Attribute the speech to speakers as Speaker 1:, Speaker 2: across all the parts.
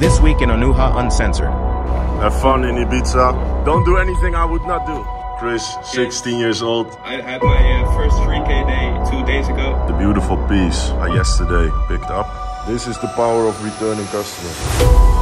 Speaker 1: This week in Onuha Uncensored.
Speaker 2: Have fun in Ibiza. Don't do anything I would not do. Chris, 16 years old.
Speaker 3: I had my uh, first 3K day two days ago.
Speaker 2: The beautiful piece I yesterday picked up. This is the power of returning customers.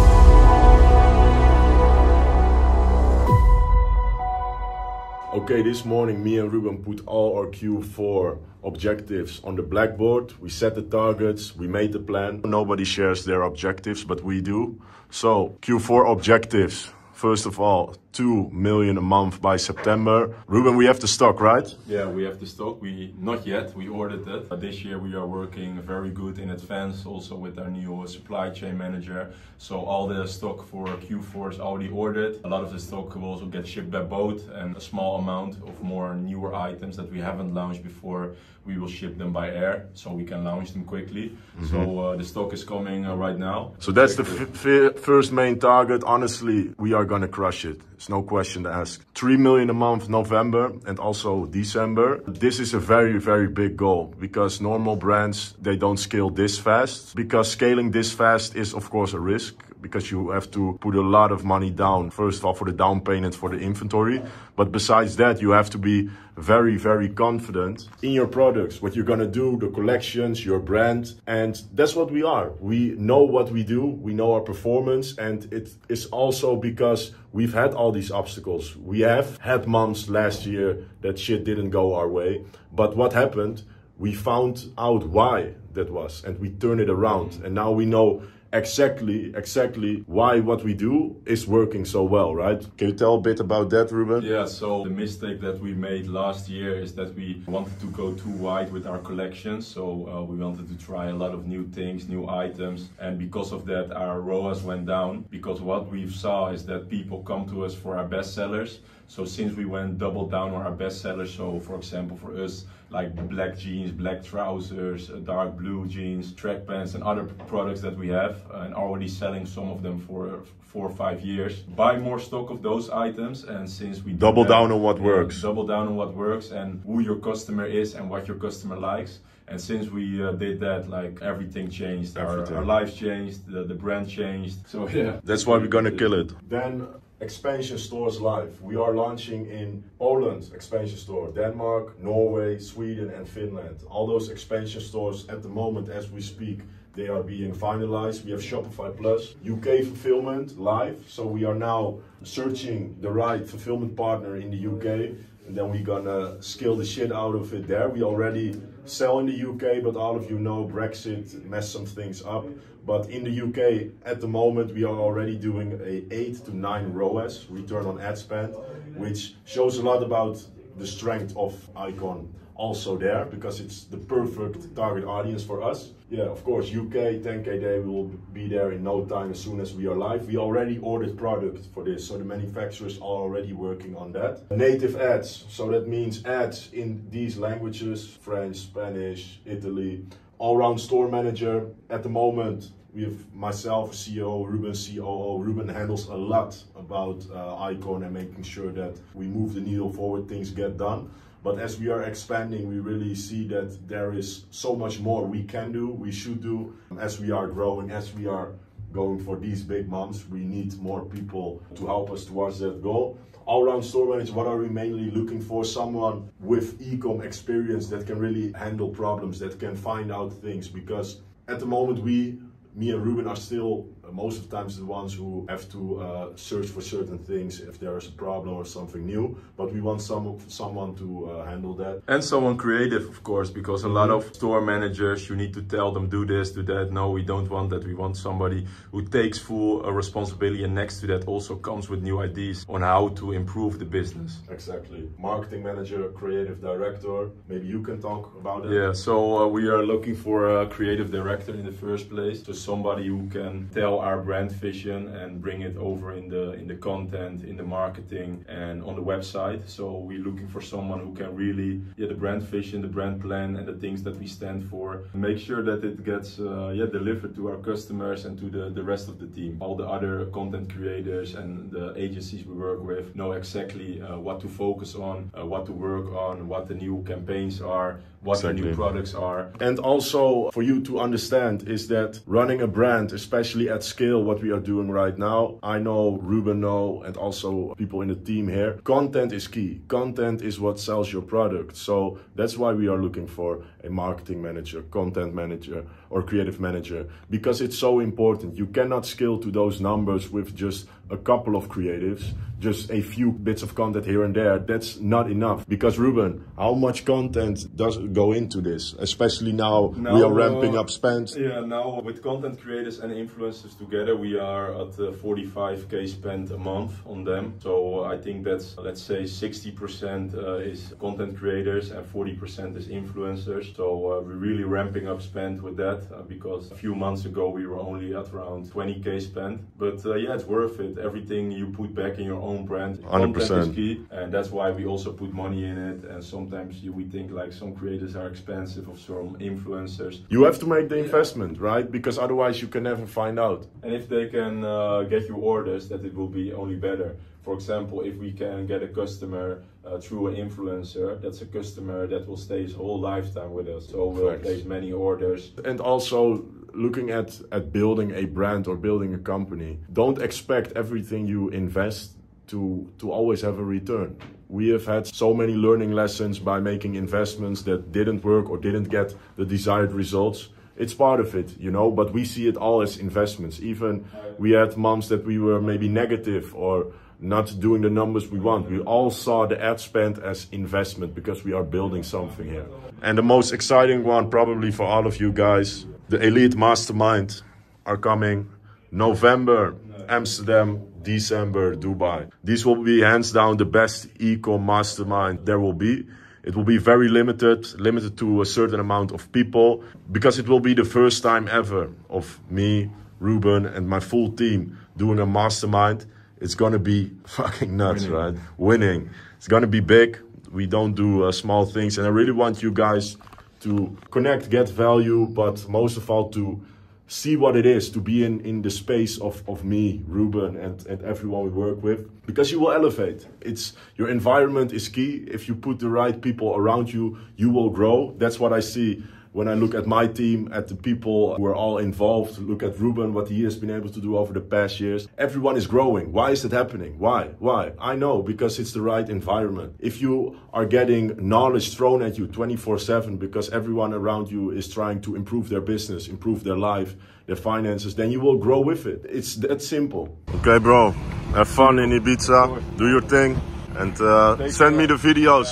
Speaker 2: Okay, this morning me and Ruben put all our Q4 objectives on the blackboard. We set the targets, we made the plan. Nobody shares their objectives, but we do. So, Q4 objectives. First of all, 2 million a month by September. Ruben, we have the stock, right?
Speaker 4: Yeah, we have the stock. We not yet. We ordered it. But this year we are working very good in advance, also with our new supply chain manager. So all the stock for Q4 is already ordered. A lot of the stock will also get shipped by boat, and a small amount of more newer items that we haven't launched before, we will ship them by air, so we can launch them quickly. So uh, the stock is coming uh, right now.
Speaker 2: So that's the first main target. Honestly, we are gonna crush it. It's no question to ask. 3 million a month November and also December. This is a very, very big goal because normal brands, they don't scale this fast. Because scaling this fast is of course a risk because you have to put a lot of money down. First of all, for the down payment for the inventory. But besides that, you have to be very, very confident in your products, what you're gonna do, the collections, your brand. And that's what we are. We know what we do, we know our performance, and it is also because we've had all these obstacles. We have had months last year that shit didn't go our way. But what happened? We found out why that was and we turned it around. And now we know exactly exactly why what we do is working so well right can you tell a bit about that ruben
Speaker 4: Yeah, so the mistake that we made last year is that we wanted to go too wide with our collections. So uh, we wanted to try a lot of new things, new items, and because of that, our ROAS went down. Because what we saw is that people come to us for our best sellers. So since we went double down on our best sellers, so for example for us like black jeans, black trousers, uh, dark blue jeans, track pants, and other products that we have, and already selling some of them for four or five years. Buy more stock of those items, and since we do
Speaker 2: Double
Speaker 4: that-
Speaker 2: down on what works.
Speaker 4: double down on what works and who your customer is and what your customer likes. And since we uh, did that, like everything changed. Our,
Speaker 2: Everything.
Speaker 4: our lives changed, the, the brand changed. So yeah,
Speaker 2: That's why we're gonna kill it. Then expansion stores live. We are launching in Poland, expansion store, Denmark, Norway, Sweden, and Finland. All those expansion stores at the moment, as we speak, they are being finalized. We have Shopify Plus, UK fulfillment live. So we are now searching the right fulfillment partner in the UK. And then we're gonna scale the shit out of it there. We already sell in the UK, but all of you know Brexit messed some things up. But in the UK, at the moment, we are already doing a 8 to 9 ROAS, return on ad spend, which shows a lot about the strength of Icon also there because it's the perfect target audience for us. Yeah, of course, UK 10k day will be there in no time as soon as we are live. We already ordered product for this, so the manufacturers are already working on that. Native ads, so that means ads in these languages French, Spanish, Italy. All round store manager at the moment. We have myself, CEO, Ruben, COO. Ruben handles a lot about uh, Icon and making sure that we move the needle forward, things get done. But as we are expanding, we really see that there is so much more we can do, we should do. As we are growing, as we are going for these big months, we need more people to help us towards that goal. All around store manager, what are we mainly looking for? Someone with e-com experience that can really handle problems, that can find out things. Because at the moment, we, me and Ruben, are still most of the times the ones who have to uh, search for certain things if there is a problem or something new. But we want some someone to uh, handle that.
Speaker 4: and someone creative, of course, because a lot of store managers, you need to tell them do this, do that. No, we don't want that. We want somebody who takes full uh, responsibility, and next to that also comes with new ideas on how to improve the business.
Speaker 2: Exactly. Marketing manager, creative director. Maybe you can talk about it.
Speaker 4: Yeah, so uh, we are looking for a creative director in the first place, so somebody who can tell our brand vision and bring it over in the in the content, in the marketing, and on the website. So we're looking for someone who can really, yeah, the brand vision, the brand plan, and the things that we stand for, make sure that it gets, uh, yeah, delivered to our customers and to the the rest of the team. All the other content creators and the agencies we work with know exactly uh, what to focus on, uh, what to work on, what the new campaigns are, what the new products are.
Speaker 2: And also for you to understand is that running a brand, especially at scale what we are doing right now, I know Ruben know and also people in the team here, content is key. Content is what sells your product. So that's why we are looking for a marketing manager, content manager, or creative manager because it's so important. You cannot scale to those numbers with just a couple of creatives, just a few bits of content here and there. That's not enough. Because Ruben, how much content does go into this? Especially now, now we are ramping uh, up spend.
Speaker 4: Yeah, now with content creators and influencers together, we are at uh, 45k spent a month on them. So I think that's let's say 60% uh, is content creators and 40% is influencers. So uh, we're really ramping up spend with that uh, because a few months ago we were only at around 20k spent. But uh, yeah, it's worth it everything you put back in your own brand. 100%. Content is key, and that's why we also put money in it. And sometimes you, we think like some creators are expensive or some influencers.
Speaker 2: You have to make the investment, right? Because otherwise you can never find out.
Speaker 4: And if they can uh, get you orders, that it will be only better. For example, if we can get a customer uh, through an influencer, that's a customer that will stay his whole lifetime with us. So we'll place many orders.
Speaker 2: And also looking at, at building a brand or building a company, don't expect everything you invest to, to always have a return. We have had so many learning lessons by making investments that didn't work or didn't get the desired results. It's part of it, you know, but we see it all as investments. Even we had months that we were maybe negative or not doing the numbers we want. We all saw the ad spend as investment because we are building something here. And the most exciting one probably for all of you guys the Elite Mastermind are coming November, Amsterdam, December, Dubai. These will be hands down the best eco mastermind there will be. It will be very limited, limited to a certain amount of people, because it will be the first time ever of me, Ruben, and my full team doing a mastermind. It's gonna be fucking nuts, Winning. right? Winning. It's gonna be big. We don't do uh, small things, and I really want you guys to connect, get value, but most of all to see what it is to be in, in the space of, of me, Ruben, and, and everyone we work with. Because you will elevate. It's your environment is key. If you put the right people around you, you will grow. That's what I see when I look at my team, at the people who are all involved, look at Ruben, what he has been able to do over the past years, everyone is growing. Why is it happening? Why? Why? I know because it's the right environment. If you are getting knowledge thrown at you 24 7 because everyone around you is trying to improve their business, improve their life, their finances, then you will grow with it. It's that simple. Okay, bro. Have fun in Ibiza. Do your thing. And uh, send me the videos.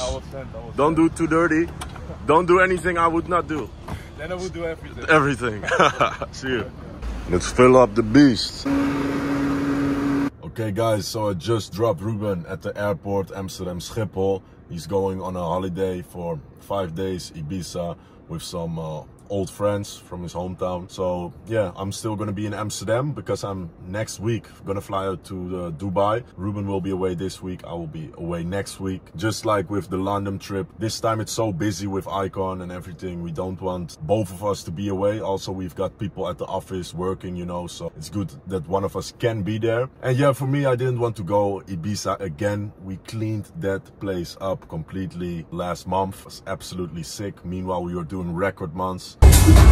Speaker 2: Don't do too dirty. Don't do anything I would not do.
Speaker 3: Then I would do everything.
Speaker 2: Everything. See you. Let's fill up the beast. Okay guys, so I just dropped Ruben at the airport Amsterdam Schiphol. He's going on a holiday for five days Ibiza with some uh, old friends from his hometown. So yeah, I'm still gonna be in Amsterdam because I'm next week gonna fly out to uh, Dubai. Ruben will be away this week. I will be away next week. Just like with the London trip, this time it's so busy with Icon and everything. We don't want both of us to be away. Also, we've got people at the office working, you know, so it's good that one of us can be there. And yeah, for me, I didn't want to go Ibiza again. We cleaned that place up completely last month. It was absolutely sick. Meanwhile, we were doing record months. Thank you.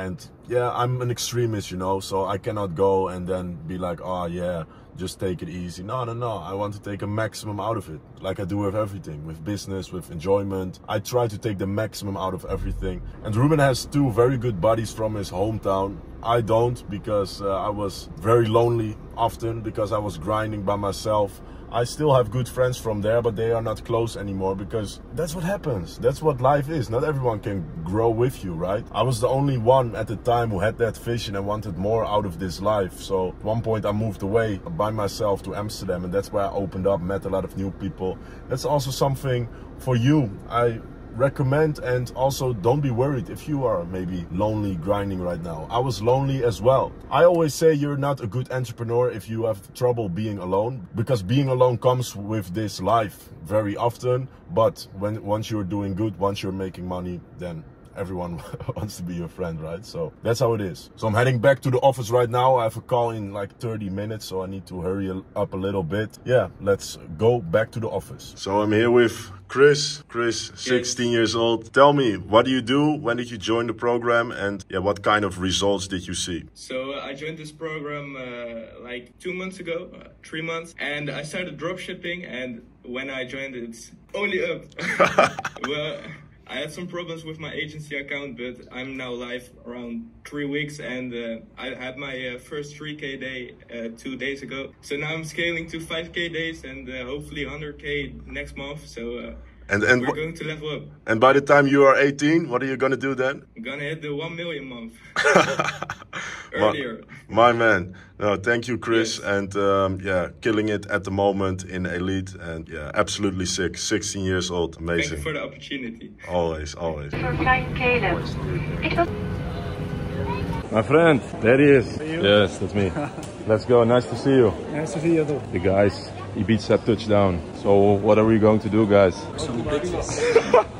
Speaker 2: And yeah, I'm an extremist, you know, so I cannot go and then be like, oh yeah, just take it easy. No, no, no. I want to take a maximum out of it, like I do with everything, with business, with enjoyment. I try to take the maximum out of everything. And Ruben has two very good buddies from his hometown. I don't because uh, I was very lonely often because I was grinding by myself. I still have good friends from there, but they are not close anymore because that's what happens. That's what life is. Not everyone can grow with you, right? I was the only one at the time who had that vision and wanted more out of this life. So at one point I moved away by myself to Amsterdam and that's where I opened up, met a lot of new people. That's also something for you. I recommend and also don't be worried if you are maybe lonely grinding right now. I was lonely as well. I always say you're not a good entrepreneur if you have trouble being alone because being alone comes with this life very often. But when once you're doing good, once you're making money, then everyone wants to be your friend, right? So that's how it is. So I'm heading back to the office right now. I have a call in like 30 minutes, so I need to hurry up a little bit. Yeah, let's go back to the office. So I'm here with Chris. Chris, 16 years old. Tell me, what do you do? When did you join the program? And yeah, what kind of results did you see?
Speaker 3: So uh, I joined this program uh, like two months ago, uh, three months, and I started dropshipping. And when I joined, it's only up. well, I had some problems with my agency account, but I'm now live around three weeks, and uh, I had my uh, first 3K day uh, two days ago. So now I'm scaling to 5K days and uh, hopefully 100K next month. So uh,
Speaker 2: And and
Speaker 3: we're going to level up.
Speaker 2: and by the time you are 18, what are you gonna do then?
Speaker 3: I'm gonna hit the 1 million month earlier.
Speaker 2: My man. No, thank you, Chris.
Speaker 3: Yes.
Speaker 2: And um, yeah, killing it at the moment in Elite. And yeah, absolutely sick. 16 years old.
Speaker 3: Thank you
Speaker 2: Amazing.
Speaker 3: for the opportunity.
Speaker 2: Always, always.
Speaker 5: for flying Caleb. It was
Speaker 2: My friend, there he is. Yes, that's me. Let's go. Nice to see you.
Speaker 6: Nice to see you too.
Speaker 2: The guys, Ibiza touchdown. So, what are we going to do, guys?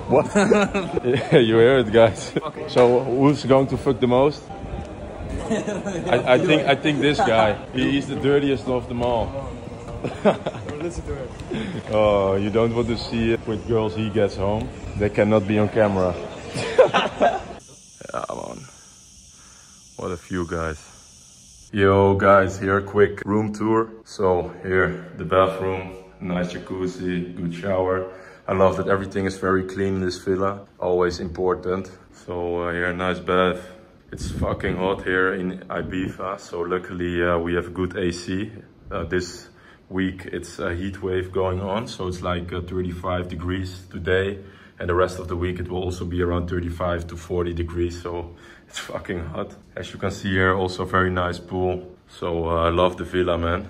Speaker 2: what? yeah, you hear it, guys. So, who's going to fuck the most? I, I think I think this guy. He, he's the dirtiest of them all.
Speaker 6: Listen to it.
Speaker 2: Oh, you don't want to see it with girls he gets home. They cannot be on camera. yeah, man. What a few guys. Yo, guys, here, quick room tour. So, here, the bathroom, nice jacuzzi, good shower. I love that everything is very clean in this villa, always important. So, uh, here, nice bath. It's fucking hot here in Ibiza, so luckily uh, we have good AC. Uh, this week it's a heat wave going on, so it's like uh, 35 degrees today, and the rest of the week it will also be around 35 to 40 degrees, so it's fucking hot. As you can see here, also very nice pool. So uh, I love the villa, man.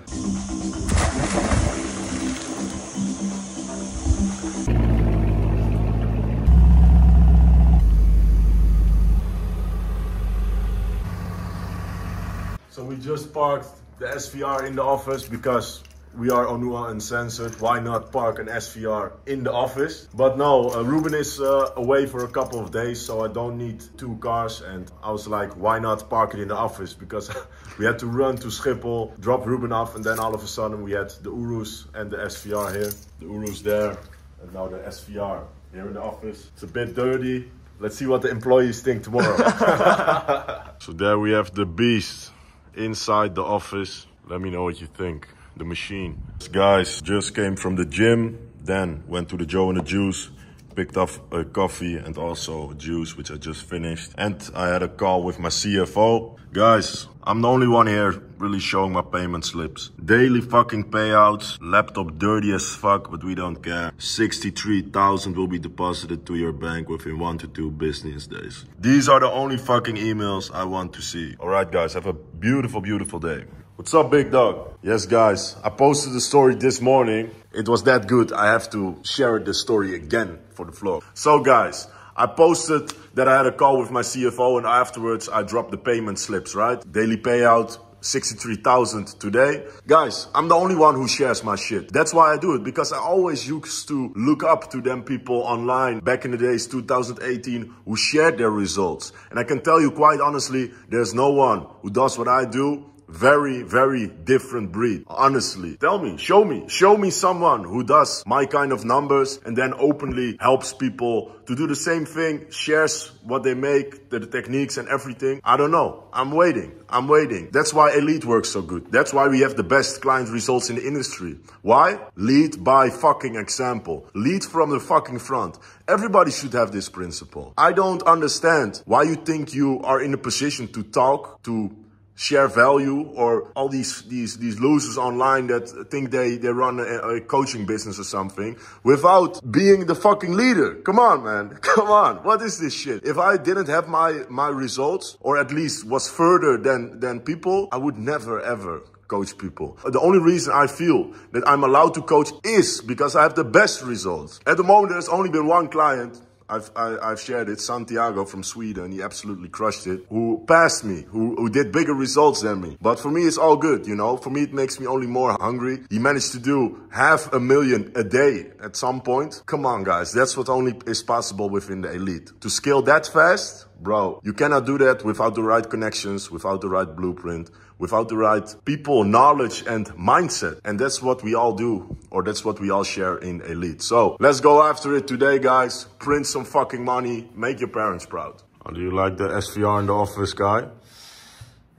Speaker 2: Just parked the SVR in the office because we are Onuha Uncensored. Why not park an SVR in the office? But no, uh, Ruben is uh, away for a couple of days, so I don't need two cars. And I was like, why not park it in the office? Because we had to run to Schiphol, drop Ruben off, and then all of a sudden we had the Urus and the SVR here. The Urus there, and now the SVR here in the office. It's a bit dirty. Let's see what the employees think tomorrow. so there we have the beast inside the office. Let me know what you think. The machine. Guys, just came from the gym, then went to the Joe and the Juice, picked up a coffee and also juice, which I just finished. And I had a call with my CFO. Guys, I'm the only one here really showing my payment slips. Daily fucking payouts, laptop dirty as fuck, but we don't care. 63,000 will be deposited to your bank within one to two business days. These are the only fucking emails I want to see. All right, guys, have a beautiful, beautiful day. What's up, big dog? Yes, guys, I posted the story this morning. It was that good, I have to share the story again for the vlog. So, guys, I posted that I had a call with my CFO and afterwards I dropped the payment slips, right? Daily payout, 63,000 today. Guys, I'm the only one who shares my shit. That's why I do it because I always used to look up to them people online back in the days 2018 who shared their results. And I can tell you quite honestly, there's no one who does what I do very, very different breed. Honestly, tell me, show me, show me someone who does my kind of numbers and then openly helps people to do the same thing, shares what they make, the, the techniques and everything. I don't know. I'm waiting. I'm waiting. That's why Elite works so good. That's why we have the best client results in the industry. Why? Lead by fucking example. Lead from the fucking front. Everybody should have this principle. I don't understand why you think you are in a position to talk, to share value or all these these these losers online that think they they run a, a, coaching business or something without being the fucking leader come on man come on what is this shit if i didn't have my my results or at least was further than than people i would never ever coach people. The only reason I feel that I'm allowed to coach is because I have the best results. At the moment, there's only been one client I've, I, I've shared it. Santiago from Sweden, he absolutely crushed it. Who passed me, who, who did bigger results than me. But for me, it's all good, you know. For me, it makes me only more hungry. He managed to do half a million a day at some point. Come on, guys. That's what only is possible within the elite. To scale that fast, bro, you cannot do that without the right connections, without the right blueprint, without the right people, knowledge and mindset. And that's what we all do, or that's what we all share in Elite. So let's go after it today, guys. Print some fucking money, make your parents proud. do you like the SVR in the office, guy?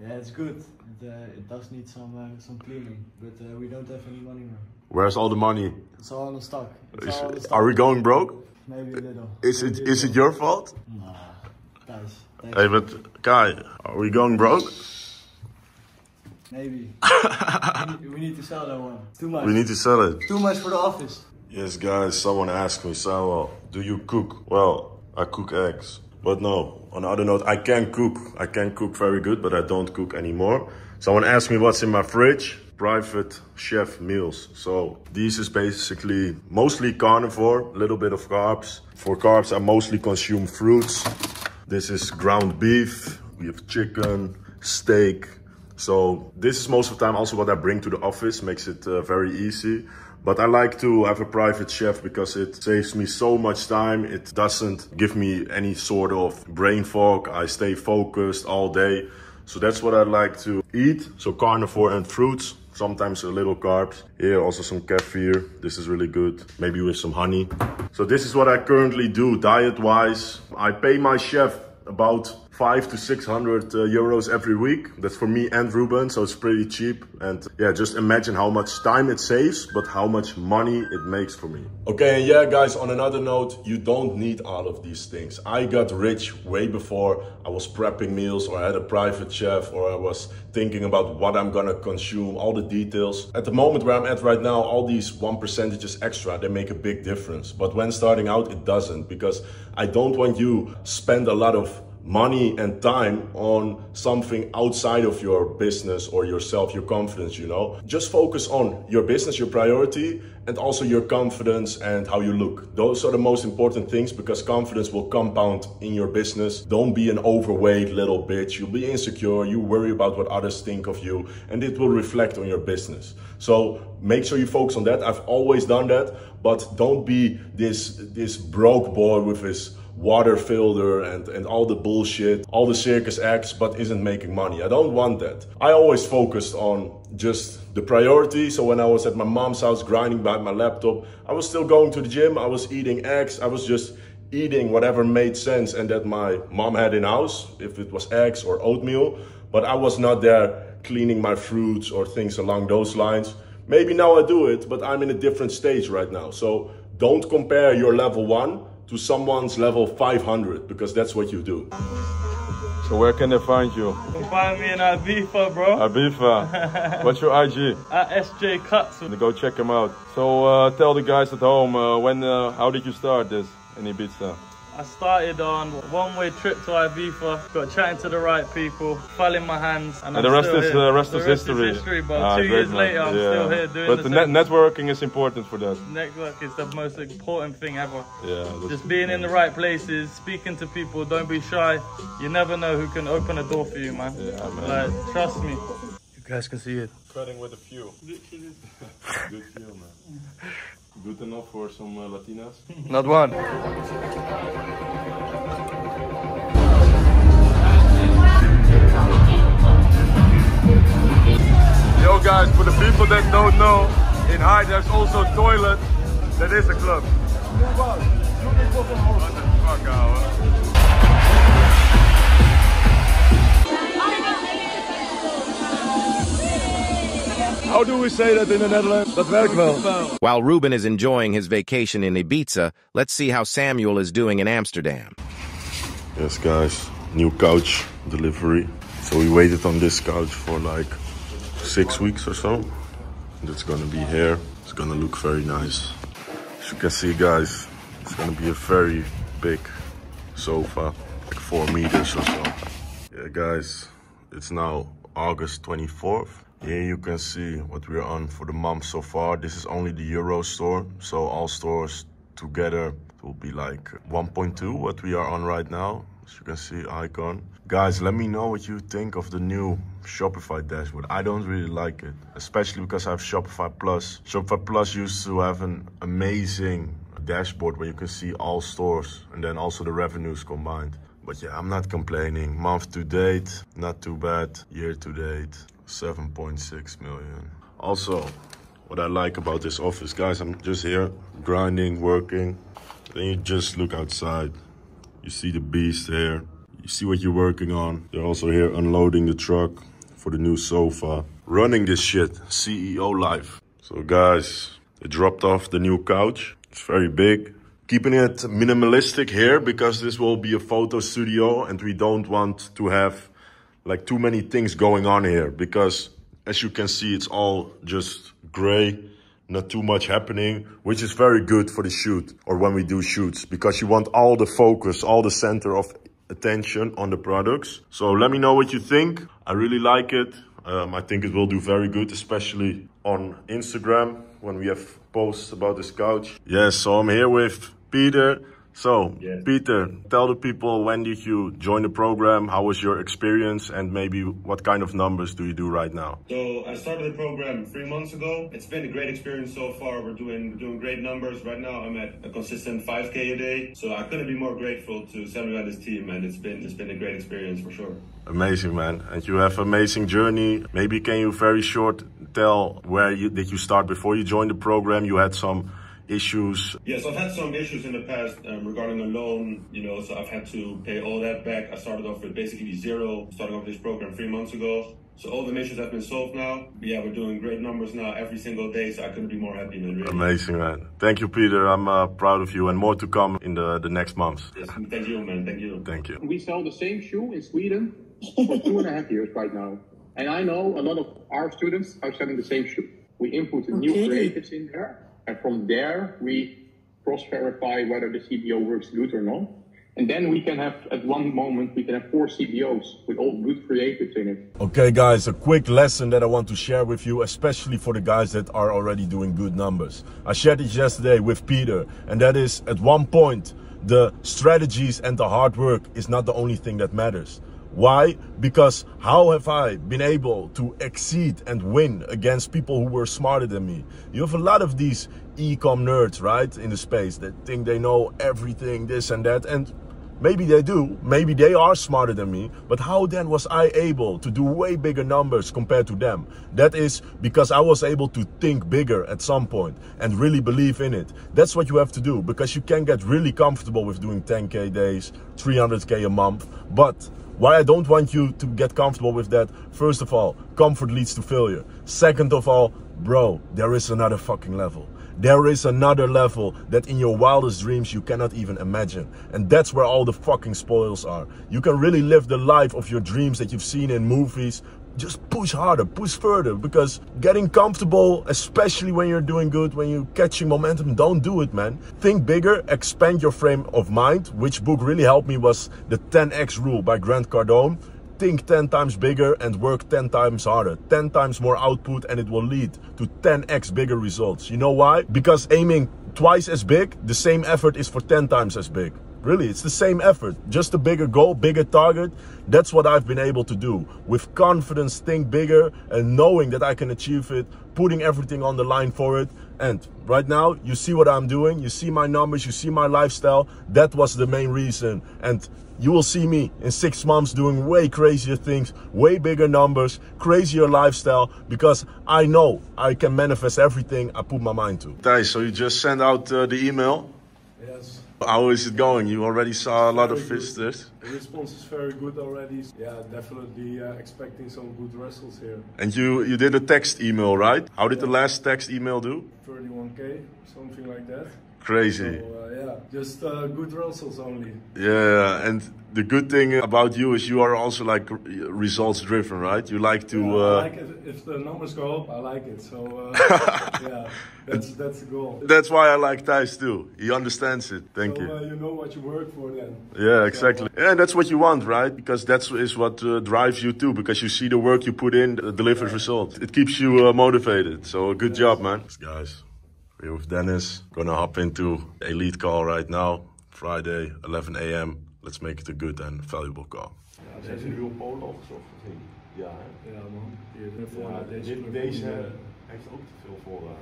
Speaker 6: Yeah, it's good. It, uh, it does need some uh, some cleaning, but uh, we don't have any money now.
Speaker 2: Where's all the money?
Speaker 6: It's all on the stock. It's
Speaker 2: Is-
Speaker 6: all on the stock.
Speaker 2: are we going broke?
Speaker 6: Maybe a little.
Speaker 2: Is it is it your fault?
Speaker 6: Nah, guys. Thanks.
Speaker 2: Hey, but guy, are we going broke?
Speaker 6: Maybe. we, need, we need to sell that one. Too much.
Speaker 2: We need to sell it.
Speaker 6: Too much for the office.
Speaker 2: Yes, guys, someone asked me, Samuel, do you cook? Well, I cook eggs. But no, on the other note, I can cook. I can cook very good, but I don't cook anymore. Someone asked me what's in my fridge. Private chef meals. So this is basically mostly carnivore, a little bit of carbs. For carbs, I mostly consume fruits. This is ground beef. We have chicken, steak. So this is most of the time also what I bring to the office, makes it uh, very easy. But I like to have a private chef because it saves me so much time. It doesn't give me any sort of brain fog. I stay focused all day. So that's what I like to eat. So carnivore and fruits, sometimes a little carbs. Here also some kefir. This is really good. Maybe with some honey. So this is what I currently do diet wise. I pay my chef about five to six hundred uh, euros every week. That's for me and Ruben, so it's pretty cheap. And yeah, just imagine how much time it saves, but how much money it makes for me. Okay, and yeah, guys, on another note, you don't need all of these things. I got rich way before I was prepping meals or I had a private chef or I was thinking about what I'm gonna consume, all the details. At the moment where I'm at right now, all these one percentages extra, they make a big difference. But when starting out, it doesn't because I don't want you spend a lot of money and time on something outside of your business or yourself, your confidence, you know. Just focus on your business, your priority, and also your confidence and how you look. Those are the most important things because confidence will compound in your business. Don't be an overweight little bitch. You'll be insecure, you worry about what others think of you, and it will reflect on your business. So make sure you focus on that. I've always done that, but don't be this this broke boy with his water filter and, and all the bullshit, all the circus acts, but isn't making money. I don't want that. I always focused on just the priority. So when I was at my mom's house grinding by my laptop, I was still going to the gym. I was eating eggs. I was just eating whatever made sense and that my mom had in house, if it was eggs or oatmeal. But I was not there cleaning my fruits or things along those lines. Maybe now I do it, but I'm in a different stage right now. So don't compare your level one to someone's level 500 because that's what you do.
Speaker 4: So where can they find you?
Speaker 7: Find me in Ibiza, bro.
Speaker 4: Abifa. What's your IG?
Speaker 7: At SJ Cuts.
Speaker 4: Go check him out. So uh, tell the guys at home uh, when, uh, how did you start this in Ibiza?
Speaker 7: I started on one-way trip to Ibiza, got chatting to the right people, fell in my hands, and,
Speaker 4: And
Speaker 7: I'm
Speaker 4: the rest
Speaker 7: still
Speaker 4: is
Speaker 7: here.
Speaker 4: uh, rest
Speaker 7: the
Speaker 4: is
Speaker 7: rest
Speaker 4: history.
Speaker 7: Is history, but
Speaker 4: Ah,
Speaker 7: two years
Speaker 4: man.
Speaker 7: later, I'm
Speaker 4: Yeah.
Speaker 7: still here doing
Speaker 4: But
Speaker 7: the
Speaker 4: the net- networking is important for that.
Speaker 7: Network is the most important thing ever.
Speaker 4: Yeah.
Speaker 7: Just being in the right places, speaking to people, don't be shy. You never know who can open a door for you, man.
Speaker 4: Yeah, man.
Speaker 7: Like, trust me. You guys can see it.
Speaker 4: Cutting with a few. Good few, man. Good enough for some uh, Latinas.
Speaker 7: Not one.
Speaker 4: Yo guys, for the people that don't know, in Hyde there's also a toilet. That is a club. What the fuck, ouwe?
Speaker 6: How do we say that in the Netherlands? Dat werkt wel.
Speaker 1: While Ruben is enjoying his vacation in Ibiza, let's see how Samuel is doing in Amsterdam.
Speaker 2: Yes, guys, new couch delivery. So we waited on this couch for like six weeks or so. And it's gonna be here. It's gonna look very nice. As you can see, guys, it's gonna be a very big sofa, like four meters or so. Yeah, guys, it's now August 24th. Here you can see what we're on for the month so far. This is only the Euro store, so all stores together will be like 1.2, what we are on right now. As you can see, icon. Guys, let me know what you think of the new Shopify dashboard. I don't really like it, especially because I have Shopify Plus. Shopify Plus used to have an amazing dashboard where you can see all stores and then also the revenues combined. But yeah, I'm not complaining. Month to date, not too bad. Year to date, 7.6 million. Also, what I like about this office, guys, I'm just here grinding, working. Then you just look outside. You see the beast there. You see what you're working on. They're also here unloading the truck for the new sofa. Running this shit, CEO life. So guys, they dropped off the new couch. It's very big. Keeping it minimalistic here because this will be a photo studio and we don't want to have like too many things going on here because as you can see, it's all just gray, not too much happening, which is very good for the shoot or when we do shoots because you want all the focus, all the center of attention on the products. So let me know what you think. I really like it. Um, I think it will do very good, especially on Instagram when we have posts about this couch. Yes, so I'm here with Peter. So,
Speaker 4: Yes.
Speaker 2: Peter, tell the people when did you join the program? How was your experience? And maybe what kind of numbers do you do right now?
Speaker 8: So I started the program three months ago. It's been a great experience so far. We're doing we're doing great numbers. Right now I'm at a consistent 5k a day. So I couldn't be more grateful to Samuel and his team and it's been it's been a great experience for sure.
Speaker 2: Amazing, man. And you have amazing journey. Maybe can you very short tell where you did you start before you joined the program? You had some issues.
Speaker 8: Yes, I've had some issues in the past um, regarding a loan, you know, so I've had to pay all that back. I started off with basically zero, starting off this program three months ago. So all the issues have been solved now. Yeah, we're doing great numbers now every single day, so I couldn't be more happy, man. Really.
Speaker 2: Amazing, man. Thank you, Peter. I'm uh, proud of you and more to come in the, the next months.
Speaker 8: Yes, thank you, man. Thank you.
Speaker 2: Thank you.
Speaker 9: We sell the same shoe in Sweden for two and a half years right now. And I know a lot of our students are selling the same shoe. We input new
Speaker 10: Okay.
Speaker 9: creatives in there, and from there we cross-verify whether the CBO works good or not. And then we can have, at one moment, we can have four CBOs with all good creatives in it.
Speaker 2: Okay, guys, a quick lesson that I want to share with you, especially for the guys that are already doing good numbers. I shared it yesterday with Peter, and that is at one point, the strategies and the hard work is not the only thing that matters. Why? Because how have I been able to exceed and win against people who were smarter than me? You have a lot of these e-com nerds, right, in the space that think they know everything, this and that, and Maybe they do, maybe they are smarter than me, but how then was I able to do way bigger numbers compared to them? That is because I was able to think bigger at some point and really believe in it. That's what you have to do because you can get really comfortable with doing 10k days, 300k a month, but why I don't want you to get comfortable with that, first of all, comfort leads to failure. Second of all, bro, there is another fucking level. There is another level that in your wildest dreams you cannot even imagine. And that's where all the fucking spoils are. You can really live the life of your dreams that you've seen in movies. Just push harder, push further, because getting comfortable, especially when you're doing good, when you're catching momentum, don't do it, man. Think bigger, expand your frame of mind. Which book really helped me was The 10x Rule by Grant Cardone think 10 times bigger and work 10 times harder. 10 times more output and it will lead to 10x bigger results. You know why? Because aiming twice as big, the same effort is for 10 times as big. Really, it's the same effort, just a bigger goal, bigger target. That's what I've been able to do. With confidence, think bigger and knowing that I can achieve it, putting everything on the line for it. And right now, you see what I'm doing, you see my numbers, you see my lifestyle. That was the main reason. And you will see me in six months doing way crazier things, way bigger numbers, crazier lifestyle, because I know I can manifest everything I put my mind to. Thijs, so you just send out uh, the email.
Speaker 11: Yes.
Speaker 2: How is it going? You already saw a lot of
Speaker 11: good.
Speaker 2: visitors.
Speaker 11: The response is very good already. Yeah, definitely uh, expecting some good results here.
Speaker 2: And you, you did a text email, right? How did the last text email do?
Speaker 11: 31k, something like that.
Speaker 2: Crazy.
Speaker 11: So uh, yeah, just uh, good results only.
Speaker 2: Yeah, and the good thing about you is you are also like results driven, right? You like to.
Speaker 11: Yeah,
Speaker 2: Uh,
Speaker 11: I like it. If the numbers go up, I like it. So uh, yeah, that's that's the goal.
Speaker 2: That's why I like Thijs too. He understands it. Thank
Speaker 11: so,
Speaker 2: you.
Speaker 11: Uh, you know what you work for then.
Speaker 2: Yeah, exactly. Yeah, that's what you want, right? Because that's is what uh, drives you too. Because you see the work you put in uh, delivers results. It keeps you uh, motivated. So good job, man. Thanks, Guys, We're with Dennis. Gonna hop into elite call right now. Friday, 11 a.m. Let's make it a good and valuable call.
Speaker 11: Zijn ze nu op polo gezocht? Ja, Ja man. Ja, deze, deze heeft ook te veel voorraad.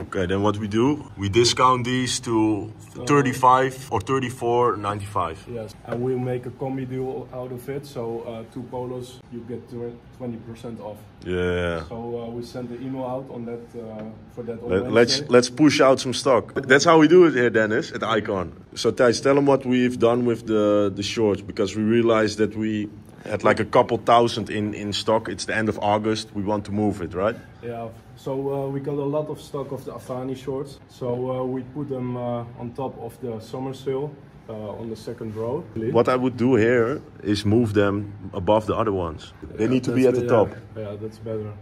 Speaker 2: Okay, then what we do, we discount these to 35 or 34, 95.
Speaker 11: Yes, and we make a combi deal out of it. So uh, two polos, you get 20% off.
Speaker 2: Yeah.
Speaker 11: So uh, we send the email out on that uh, for that.
Speaker 2: Let, let's let's push out some stock. That's how we do it here, Dennis, at Icon. So Thijs, tell them what we've done with the the shorts because we realized that we had like a couple thousand in in stock. It's the end of August. We want to move it, right?
Speaker 11: Yeah, so uh, we got a lot of stock of the Afani shorts. So uh, we put them uh, on top of the summer sale uh, on the second row.
Speaker 2: What I would do here is move them above the other ones. They need to be at the top.
Speaker 11: Yeah, yeah, that's better.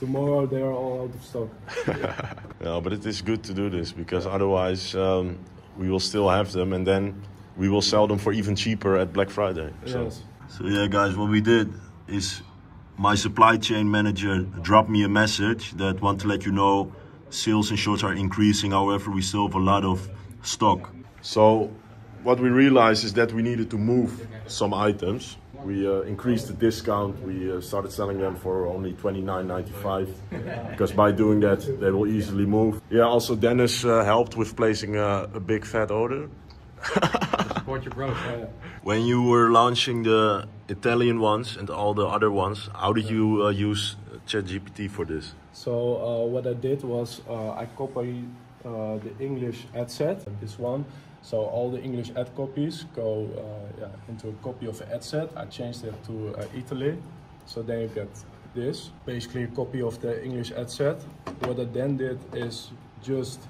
Speaker 11: Tomorrow they are all out of stock.
Speaker 2: Yeah, but it is good to do this because otherwise um, we will still have them and then we will sell them for even cheaper at Black Friday. So.
Speaker 11: Yes.
Speaker 2: So yeah, guys, what we did is my supply chain manager dropped me a message that want to let you know sales and shorts are increasing. However, we still have a lot of stock. So what we realized is that we needed to move some items. We uh, increased the discount. We uh, started selling them for only $29.95 because by doing that, they will easily move. Yeah, also Dennis uh, helped with placing a, a big fat order.
Speaker 10: Support your growth.
Speaker 2: When you were launching the Italian ones and all the other ones, how did you uh, use ChatGPT for this?
Speaker 11: So uh, what I did was uh, I copied uh, the English ad set, this one. So all the English ad copies go uh, yeah, into a copy of the ad set. I changed it to uh, Italy. So then you get this, basically a copy of the English ad set. What I then did is just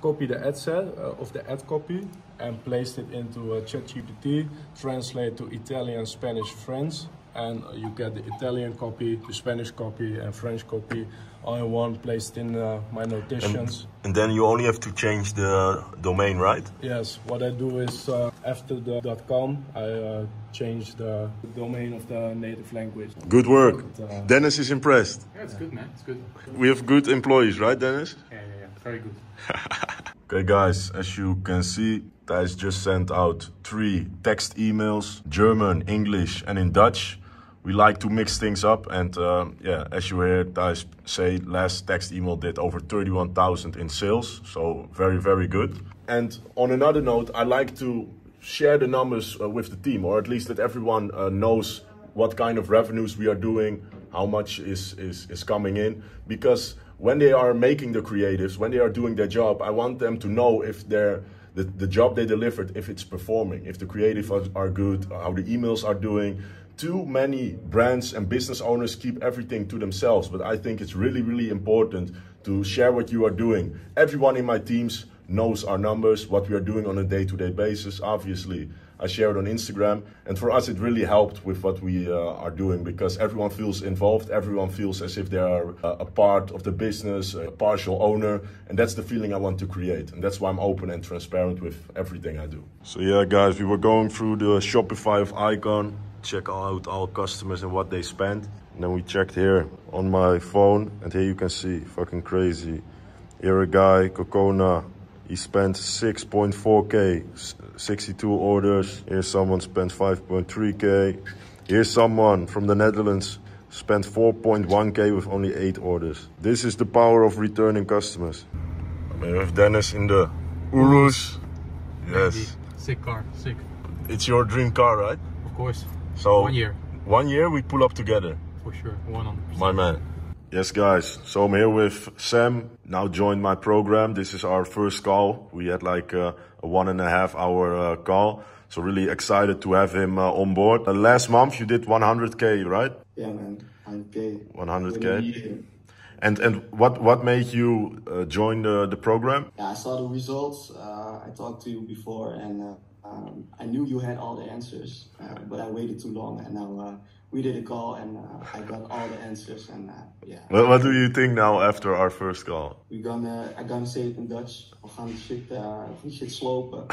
Speaker 11: copy the ad set uh, of the ad copy and placed it into a ChatGPT, translate to Italian, Spanish, French, and you get the Italian copy, the Spanish copy, and French copy all in one, placed in uh, my notations.
Speaker 2: And then you only have to change the domain, right?
Speaker 11: Yes, what I do is uh, after the .com, I uh, change the domain of the native language.
Speaker 2: Good work.
Speaker 11: But, uh,
Speaker 2: Dennis is impressed.
Speaker 10: Yeah, it's good, man. It's good.
Speaker 2: We have good employees, right, Dennis?
Speaker 10: Yeah, yeah, yeah. Very good.
Speaker 2: Okay, guys, as you can see, Thijs just sent out three text emails German, English, and in Dutch. We like to mix things up, and uh, yeah, as you heard Thijs say, last text email did over 31,000 in sales, so very, very good. And on another note, I like to share the numbers uh, with the team, or at least that everyone uh, knows what kind of revenues we are doing, how much is, is, is coming in, because when they are making the creatives, when they are doing their job, I want them to know if they're the, the job they delivered, if it's performing, if the creative are, good, uh, how the emails are doing. Too many brands and business owners keep everything to themselves, but I think it's really, really important to share what you are doing. Everyone in my teams knows our numbers, what we are doing on a day-to-day basis. Obviously, I share it on Instagram, and for us, it really helped with what we uh, are doing because everyone feels involved. Everyone feels as if they are uh, a part of the business, a partial owner, and that's the feeling I want to create. And that's why I'm open and transparent with everything I do. So yeah, guys, we were going through the Shopify of Icon, check out all customers and what they spend. And then we checked here on my phone, and here you can see, fucking crazy. Here a guy, Kokona, he spent 6.4k, 62 orders. Here someone spent 5.3k. Here's someone from the Netherlands spent 4.1k with only 8 orders. This is the power of returning customers. I'm here with Dennis in the Urus. Yes.
Speaker 10: Sick car. Sick.
Speaker 2: It's your dream car, right?
Speaker 10: Of course.
Speaker 2: So
Speaker 10: One year.
Speaker 2: One year we pull up together.
Speaker 10: For sure. 100%.
Speaker 2: My man. Yes, guys. So I'm here with Sam. Now joined my program. This is our first call. We had like a, a one and a half hour uh, call. So really excited to have him uh, on board. Uh, last month you did 100k, right?
Speaker 12: Yeah, man. 100k.
Speaker 2: 100k. And and what what made you uh, join the the program?
Speaker 12: Yeah, I saw the results. Uh, I talked to you before, and uh, um, I knew you had all the answers, uh, but I waited too long, and now uh, we did a call, and uh, I got all the answers, and uh, yeah.
Speaker 2: What, what do you think now after our first call?
Speaker 12: We're gonna, I'm gonna say it in Dutch. We gaan shit, uh, shit slopen.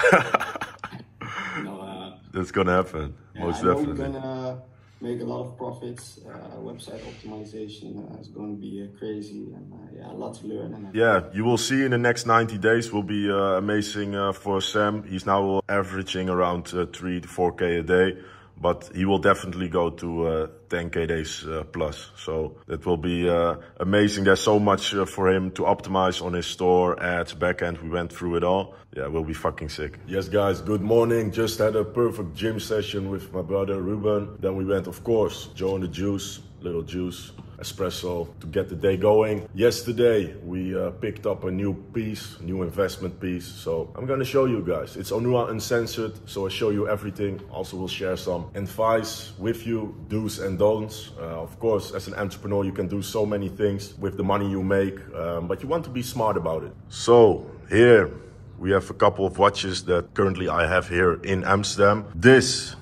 Speaker 12: you know, uh,
Speaker 2: That's gonna happen,
Speaker 12: yeah,
Speaker 2: most
Speaker 12: I
Speaker 2: definitely.
Speaker 12: We're gonna make a lot of profits. Uh, website optimization uh, is going to be uh, crazy, and uh, yeah, a lot to learn. And,
Speaker 2: Yeah, you will see in the next 90 days will be uh, amazing uh, for Sam. He's now averaging around uh, 3 to 4k a day, but he will definitely go to uh, 10k days uh, plus. So that will be uh, amazing. There's so much uh, for him to optimize on his store, ads, backend. We went through it all. Yeah, we'll be fucking sick. Yes, guys, good morning. Just had a perfect gym session with my brother Ruben. Then we went, of course, Joe and the Juice, little juice espresso to get the day going. Yesterday we uh, picked up a new piece, new investment piece. So I'm gonna show you guys. It's Onuha Uncensored, so I show you everything. Also we'll share some advice with you, do's and don'ts. Uh, of course, as an entrepreneur, you can do so many things with the money you make, um, but you want to be smart about it. So here we have a couple of watches that currently I have here in Amsterdam. This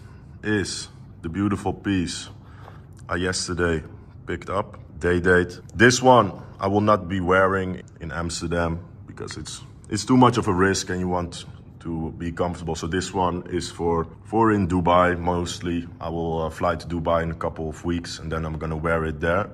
Speaker 2: is the beautiful piece I yesterday picked up. Day date. This one I will not be wearing in Amsterdam because it's it's too much of a risk and you want to be comfortable. So this one is for for in Dubai mostly. I will uh, fly to Dubai in a couple of weeks and then I'm gonna wear it there.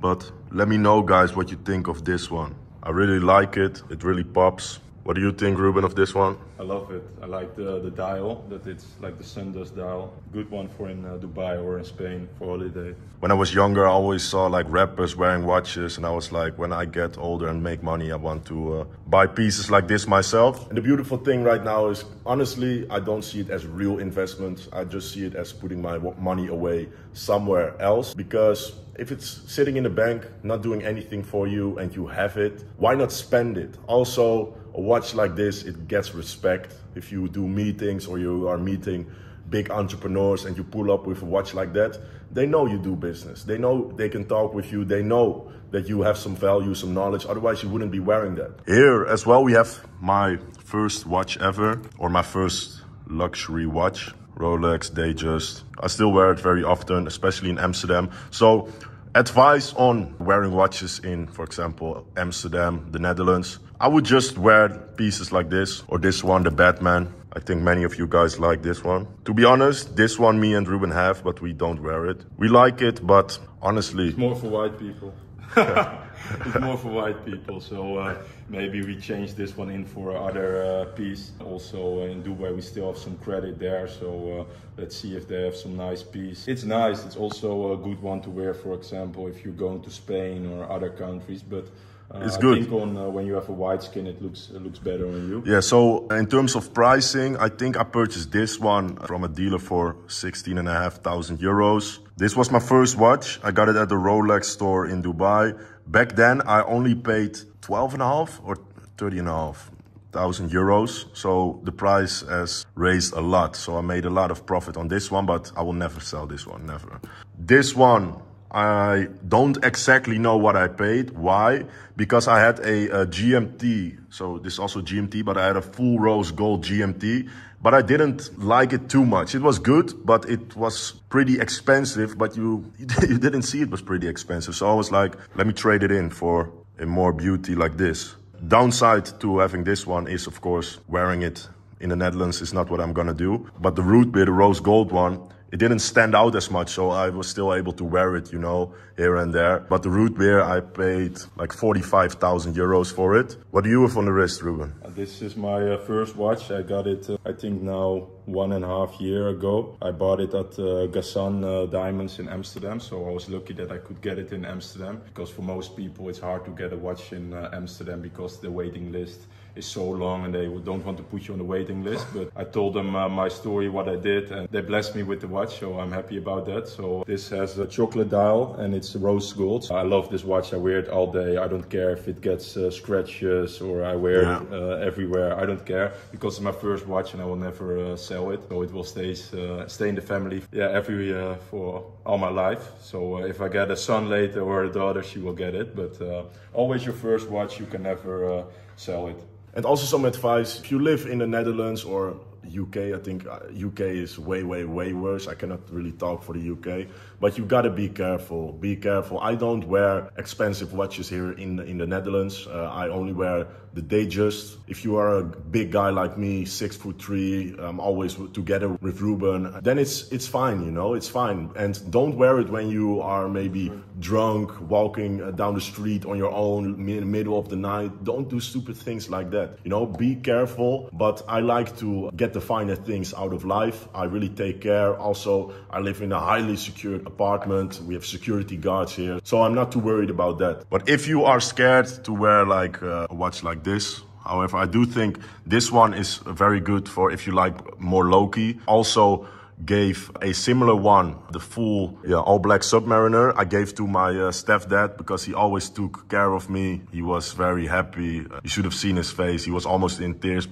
Speaker 2: But let me know guys what you think of this one. I really like it. It really pops. What do you think, Ruben, of this one?
Speaker 4: I love it. I like the, the dial, that it's like the Sundust dial. Good one for in uh, Dubai or in Spain for holiday.
Speaker 2: When I was younger, I always saw like rappers wearing watches, and I was like, when I get older and make money, I want to uh, buy pieces like this myself. And the beautiful thing right now is, honestly, I don't see it as real investment. I just see it as putting my money away somewhere else because if it's sitting in the bank, not doing anything for you, and you have it, why not spend it? Also, a watch like this, it gets respect. If you do meetings or you are meeting big entrepreneurs and you pull up with a watch like that, they know you do business. They know they can talk with you. They know that you have some value, some knowledge. Otherwise, you wouldn't be wearing that. Here as well, we have my first watch ever, or my first luxury watch. Rolex Datejust. I still wear it very often, especially in Amsterdam. So, advice on wearing watches in, for example, Amsterdam, the Netherlands. I would just wear pieces like this or this one, the Batman. I think many of you guys like this one. To be honest, this one me and Ruben have, but we don't wear it. We like it, but honestly,
Speaker 4: It's more for white people. it's more for white people, so uh, maybe we change this one in for other uh, piece. Also uh, in Dubai we still have some credit there, so uh, let's see if they have some nice piece. It's nice. It's also a good one to wear, for example, if you're going to Spain or other countries. But
Speaker 2: It's
Speaker 4: I
Speaker 2: good.
Speaker 4: think on uh, when you have a white skin, it looks it looks better on you.
Speaker 2: Yeah, so in terms of pricing, I think I purchased this one from a dealer for 16 and a half thousand euros. This was my first watch. I got it at the Rolex store in Dubai. Back then, I only paid 12 and a half or 30 and a half thousand euros. So the price has raised a lot. So I made a lot of profit on this one, but I will never sell this one, never. This one, I don't exactly know what I paid. Why? Because I had a, a GMT. So this is also GMT, but I had a full rose gold GMT. But I didn't like it too much. It was good, but it was pretty expensive. But you you didn't see it was pretty expensive. So I was like, let me trade it in for a more beauty like this. Downside to having this one is, of course, wearing it in the Netherlands is not what I'm gonna do. But the root beer, the rose gold one, it didn't stand out as much, so I was still able to wear it, you know, here and there. But the root beer, I paid like 45,000 euros for it. What do you have on the wrist, Ruben?
Speaker 4: Uh, This is my uh, first watch. I got it, uh, I think now one and a half year ago. I bought it at uh, Gassan uh, Diamonds in Amsterdam. So I was lucky that I could get it in Amsterdam because for most people it's hard to get a watch in uh, Amsterdam because the waiting list is so long and they don't want to put you on the waiting list. But I told them uh, my story, what I did, and they blessed me with the watch. So I'm happy about that. So this has a chocolate dial and it's rose gold. I love this watch. I wear it all day. I don't care if it gets uh, scratches or I wear
Speaker 2: Yeah.
Speaker 4: it uh, everywhere. I don't care because it's my first watch and I will never uh, sell it. So it will stay uh, stay in the family. Yeah, every uh, for all my life. So if I get a son later or a daughter, she will get it. But uh, always your first watch. You can never uh, sell it.
Speaker 2: And also some advice, if you live in the Netherlands or UK. I think uh, UK is way, way, way worse. I cannot really talk for the UK, but you gotta be careful. Be careful. I don't wear expensive watches here in in the Netherlands. Uh, I only wear the Datejust. If you are a big guy like me, six foot three, um, always together with Ruben, then it's it's fine. You know, it's fine. And don't wear it when you are maybe drunk, walking uh, down the street on your own in the middle of the night. Don't do stupid things like that. You know, be careful. But I like to get the finer things out of life. I really take care. Also, I live in a highly secured apartment. We have security guards here, so I'm not too worried about that. But if you are scared to wear like uh, a watch like this. However, I do think this one is very good for if you like more low-key. Also gave a similar one, the full yeah, all black Submariner. I gave to my uh, stepdad because he always took care of me. He was very happy. You should have seen his face. He was almost in tears.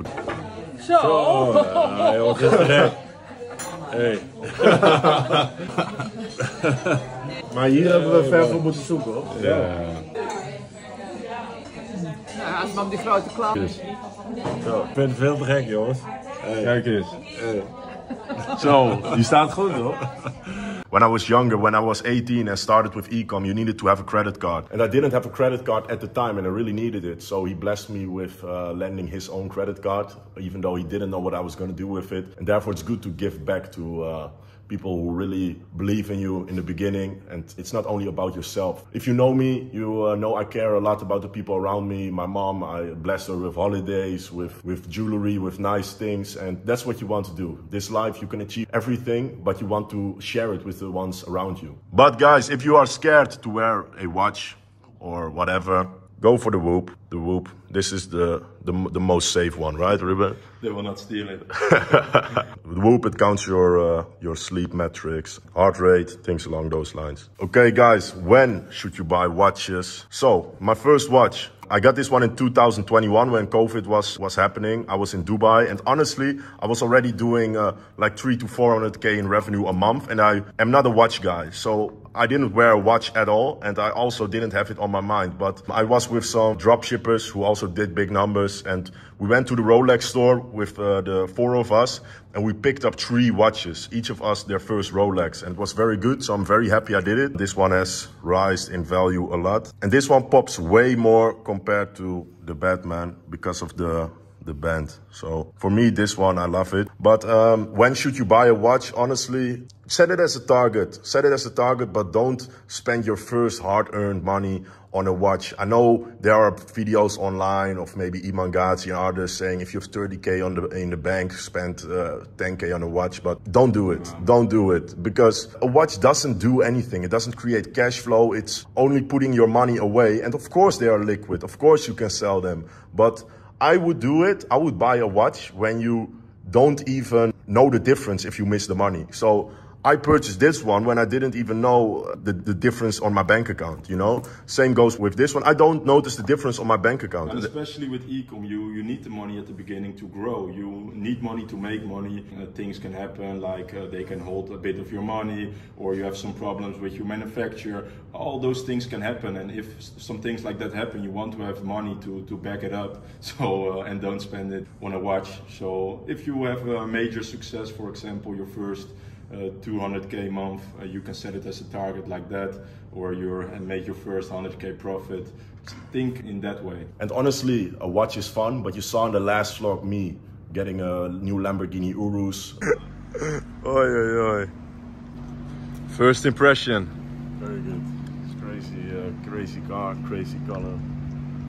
Speaker 13: Zo!
Speaker 14: hij hoort het direct. Hey.
Speaker 2: maar hier hebben we ver voor moeten zoeken, hoor.
Speaker 14: Ja.
Speaker 13: Ja, als man die grote klap.
Speaker 14: Zo, ik vind het veel te gek, jongens. Kijk eens.
Speaker 2: Zo, die staat goed hoor. When I was younger, when I was 18 and started with ecom, you needed to have a credit card. And I didn't have a credit card at the time and I really needed it. So he blessed me with uh, lending his own credit card, even though he didn't know what I was going to do with it. And therefore it's good to give back to uh, people who really believe in you in the beginning. And it's not only about yourself. If you know me, you uh, know I care a lot about the people around me. My mom, I bless her with holidays, with, with jewelry, with nice things. And that's what you want to do. This life, you can achieve everything, but you want to share it with the ones around you. But guys, if you are scared to wear a watch or whatever, go for the Whoop. The Whoop. This is the, the, the most safe one, right, Ruben?
Speaker 4: They will not steal it.
Speaker 2: the Whoop, it counts your, uh, your sleep metrics, heart rate, things along those lines. Okay, guys, when should you buy watches? So, my first watch, I got this one in 2021 when COVID was, was happening. I was in Dubai and honestly, I was already doing uh, like three to 400K in revenue a month and I am not a watch guy. So I didn't wear a watch at all and I also didn't have it on my mind. But I was with some drop shippers who also did big numbers and we went to the Rolex store with uh, the four of us and we picked up three watches, each of us their first Rolex and it was very good. So I'm very happy I did it. This one has risen in value a lot and this one pops way more compared to the Batman because of the the band. So for me, this one, I love it. But um, when should you buy a watch? Honestly, set it as a target. Set it as a target, but don't spend your first hard-earned money on a watch. I know there are videos online of maybe Iman Gadzhi and others saying if you have 30k on the in the bank, spend uh, 10k on a watch, but don't do it. Don't do it because a watch doesn't do anything. It doesn't create cash flow. It's only putting your money away. And of course they are liquid. Of course you can sell them, but I would do it. I would buy a watch when you don't even know the difference if you miss the money. So I purchased this one when I didn't even know the, the difference on my bank account, you know? Same goes with this one. I don't notice the difference on my bank account.
Speaker 4: And especially with ecom, you, you need the money at the beginning to grow. You need money to make money. Uh, things can happen, like uh, they can hold a bit of your money, or you have some problems with your manufacturer. All those things can happen, and if some things like that happen, you want to have money to, to back it up. So uh, and don't spend it on a watch. So if you have a major success, for example, your first 200k month, uh, you can set it as a target like that, or you're and make your first 100k profit. Think in that way.
Speaker 2: And honestly, a watch is fun, but you saw in the last vlog me getting a new Lamborghini Urus. oi, oi, oi. First impression. Very good. It's crazy, uh, crazy car, crazy color.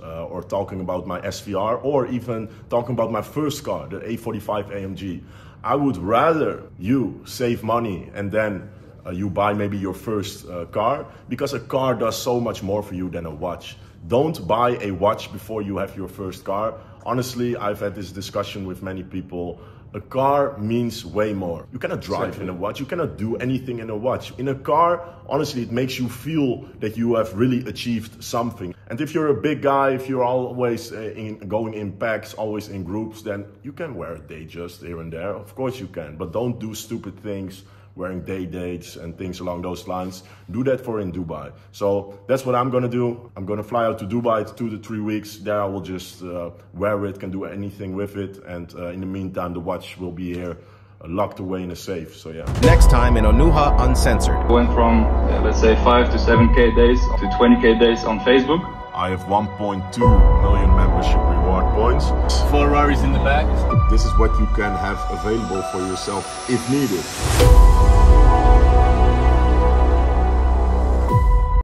Speaker 2: Uh, or talking about my SVR, or even talking about my first car, the A45 AMG. I would rather you save money and then uh, you buy maybe your first uh, car because a car does so much more for you than a watch. Don't buy a watch before you have your first car. Honestly, I've had this discussion with many people. A car means way more. You cannot drive exactly. in a watch. You cannot do anything in a watch. In a car, honestly, it makes you feel that you have really achieved something. And if you're a big guy, if you're always uh, in, going in packs, always in groups, then you can wear a Datejust here and there. Of course you can, but don't do stupid things wearing day dates and things along those lines. Do that for in Dubai. So that's what I'm gonna do. I'm gonna fly out to Dubai two to three weeks. There I will just uh, wear it, can do anything with it, and uh, in the meantime the watch will be here uh, locked away in a safe. So yeah.
Speaker 1: Next time in Onuha Uncensored.
Speaker 15: Went from uh, let's say five to seven k days to 20k days on Facebook.
Speaker 2: I have 1.2 million membership reward points.
Speaker 7: Four Ferraris in the back.
Speaker 2: This is what you can have available for yourself if needed.